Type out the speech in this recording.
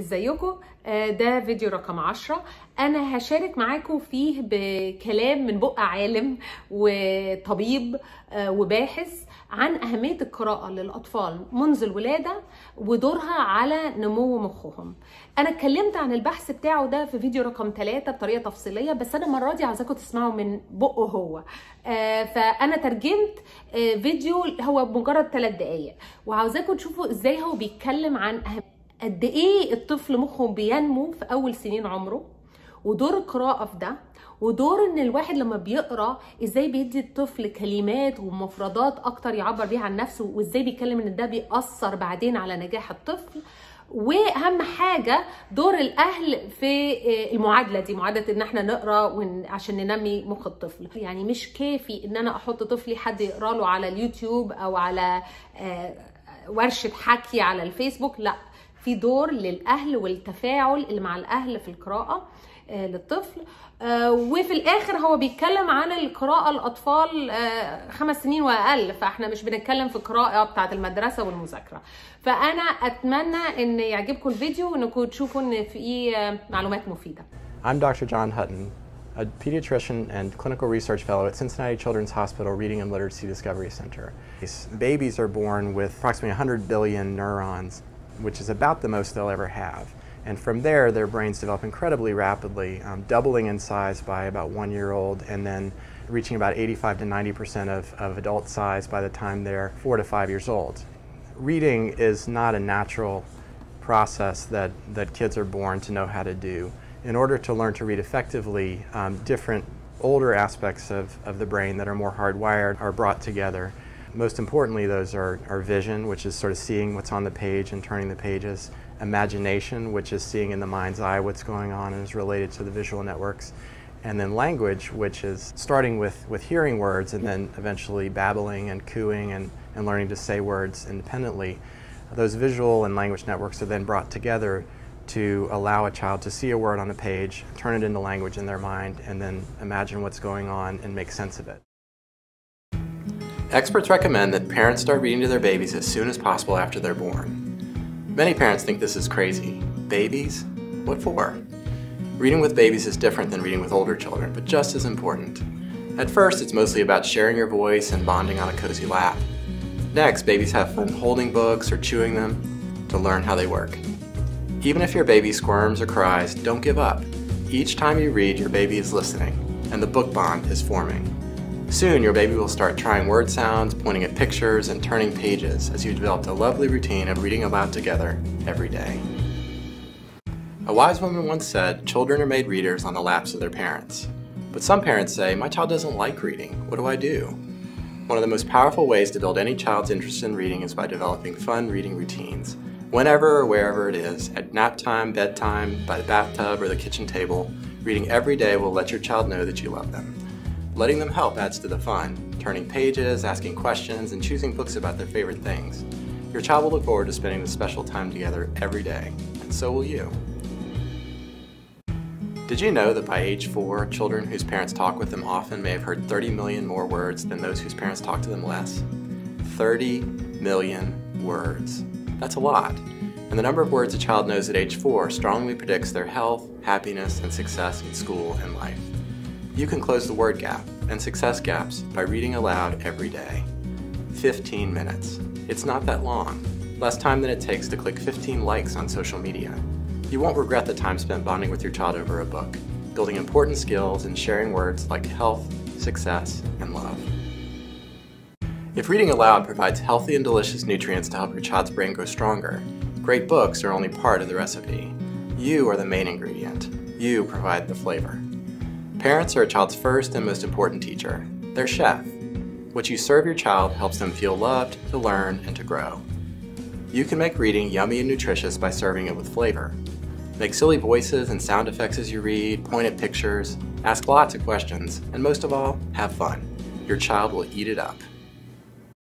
ازيكم؟ آه، ده فيديو رقم 10 أنا هشارك معاكم فيه بكلام من بق عالم وطبيب آه، وباحث عن أهمية القراءة للأطفال منذ الولادة ودورها على نمو مخهم. أنا اتكلمت عن البحث بتاعه ده في فيديو رقم 3 بطريقة تفصيلية بس أنا المرة دي عايزاكم تسمعوا من بقه هو. آه، فأنا ترجمت فيديو هو مجرد 3 دقائق وعاوزاكم تشوفوا إزاي هو بيتكلم عن أهم قد إيه الطفل مخه بينمو في أول سنين عمره؟ ودور القراءة في ده ودور إن الواحد لما بيقرأ إزاي بيدي الطفل كلمات ومفردات أكتر يعبر بيها عن نفسه وإزاي بيتكلم إن ده بيأثر بعدين على نجاح الطفل. وأهم حاجة دور الأهل في المعادلة دي معادلة إن إحنا نقرأ ون... عشان ننمي مخ الطفل. يعني مش كافي إن أنا أحط طفلي حد يقرأ له على اليوتيوب أو على آه، ورشة حكي على الفيسبوك لأ. في دور للأهل والتفاعل اللي مع الأهل في القراءة آه، للطفل آه، وفي الآخر هو بيتكلم عن القراءة الاطفال آه، خمس سنين وأقل فإحنا مش بنتكلم في القراءة بتاعه المدرسة والمذاكرة فأنا أتمنى إن يعجبكم الفيديو وإنكم تشوفوا إن في معلومات مفيدة I'm Dr. John Hutton, a pediatrician and clinical research fellow at Cincinnati Children's Hospital Reading and Literacy Discovery Center. These Babies are born with approximately 100 billion neurons, which is about the most they'll ever have. And from there, their brains develop incredibly rapidly, um, doubling in size by about one year old, and then reaching about 85 to 90 percent of, of adult size by the time they're four to five years old. Reading is not a natural process that, that kids are born to know how to do. In order to learn to read effectively, um, different older aspects of, of the brain that are more hardwired are brought together. Most importantly, those are, are vision, which is sort of seeing what's on the page and turning the pages, imagination, which is seeing in the mind's eye what's going on and is related to the visual networks, and then language, which is starting with, with hearing words and then eventually babbling and cooing and, and learning to say words independently. Those visual and language networks are then brought together to allow a child to see a word on a page, turn it into language in their mind, and then imagine what's going on and make sense of it. Experts recommend that parents start reading to their babies as soon as possible after they're born. Many parents think this is crazy. Babies? What for? Reading with babies is different than reading with older children, but just as important. At first, it's mostly about sharing your voice and bonding on a cozy lap. Next, babies have fun holding books or chewing them to learn how they work. Even if your baby squirms or cries, don't give up. Each time you read, your baby is listening, and the book bond is forming. Soon, your baby will start trying word sounds, pointing at pictures, and turning pages as you develop a lovely routine of reading aloud together every day. A wise woman once said, Children are made readers on the laps of their parents. But some parents say, My child doesn't like reading. What do I do? One of the most powerful ways to build any child's interest in reading is by developing fun reading routines. Whenever or wherever it is, at nap time, bedtime, by the bathtub, or the kitchen table, reading every day will let your child know that you love them. Letting them help adds to the fun, turning pages, asking questions, and choosing books about their favorite things. Your child will look forward to spending this special time together every day, and so will you. Did you know that by age 4, children whose parents talk with them often may have heard 30 million more words than those whose parents talk to them less? 30 million words. That's a lot. And the number of words a child knows at age 4 strongly predicts their health, happiness, and success in school and life. You can close the word gap and success gaps by reading aloud every day. 15 minutes. It's not that long. Less time than it takes to click 15 likes on social media. You won't regret the time spent bonding with your child over a book, building important skills and sharing words like health, success, and love. If reading aloud provides healthy and delicious nutrients to help your child's brain grow stronger, great books are only part of the recipe. You are the main ingredient. You provide the flavor. Parents are a child's first and most important teacher. They're chef. What you serve your child helps them feel loved, to learn, and to grow. You can make reading yummy and nutritious by serving it with flavor. Make silly voices and sound effects as you read, point at pictures, ask lots of questions, and most of all, have fun. Your child will eat it up.